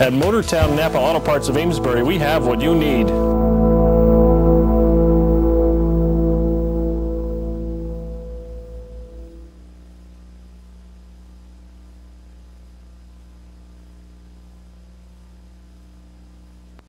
At Motortown Napa Auto Parts of Amesbury, we have what you need.